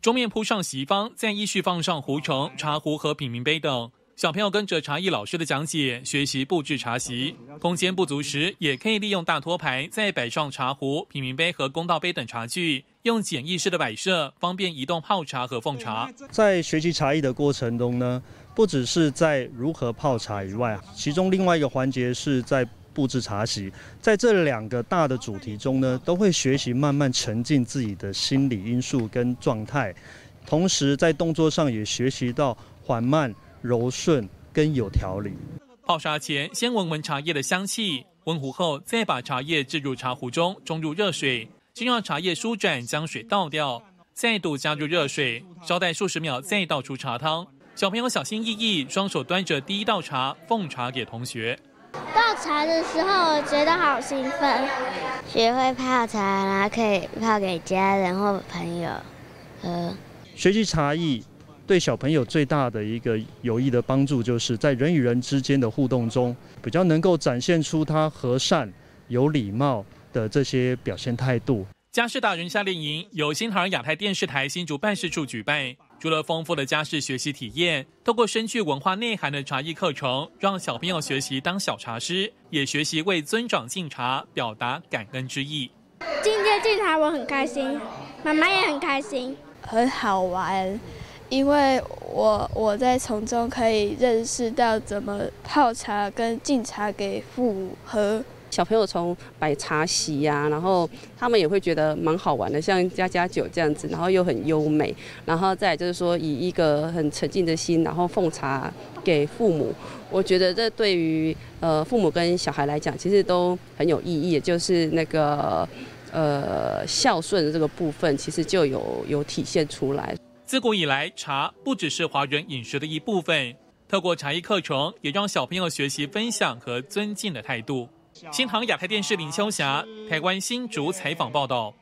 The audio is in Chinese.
桌面铺上席方，再依序放上壶盛、茶壶和品茗杯等。小朋友跟着茶艺老师的讲解学习布置茶席，空间不足时，也可以利用大托盘再摆上茶壶、品茗杯和公道杯等茶具，用简易式的摆设，方便移动泡茶和奉茶。在学习茶艺的过程中呢，不只是在如何泡茶以外，其中另外一个环节是在布置茶席。在这两个大的主题中呢，都会学习慢慢沉浸自己的心理因素跟状态，同时在动作上也学习到缓慢。柔顺跟有条理。泡茶前，先闻闻茶叶的香气，温壶后再把茶叶置入茶壶中，冲入热水，先让茶叶舒展，将水倒掉，再度加入热水，稍待数十秒，再倒出茶汤。小朋友小心翼翼，双手端着第一道茶，奉茶给同学。倒茶的时候，我觉得好兴奋，学会泡茶，然后可以泡给家人或朋友喝。学习茶艺。对小朋友最大的一个有益的帮助，就是在人与人之间的互动中，比较能够展现出他和善、有礼貌的这些表现态度。家事大人夏令营由新唐人亚太电视台新竹办事处举办，除了丰富的家事学习体验，透过深具文化内涵的茶艺课程，让小朋友学习当小茶师，也学习为尊长敬茶，表达感恩之意。今天敬茶我很开心，妈妈也很开心，很好玩。因为我我在从中可以认识到怎么泡茶跟敬茶给父母喝。小朋友从摆茶席呀，然后他们也会觉得蛮好玩的，像家家酒这样子，然后又很优美，然后再就是说以一个很沉静的心，然后奉茶给父母。我觉得这对于呃父母跟小孩来讲，其实都很有意义，就是那个呃孝顺的这个部分，其实就有有体现出来。自古以来，茶不只是华人饮食的一部分。透过茶艺课程，也让小朋友学习分享和尊敬的态度。新唐亚太电视林秋霞，台湾新竹采访报道。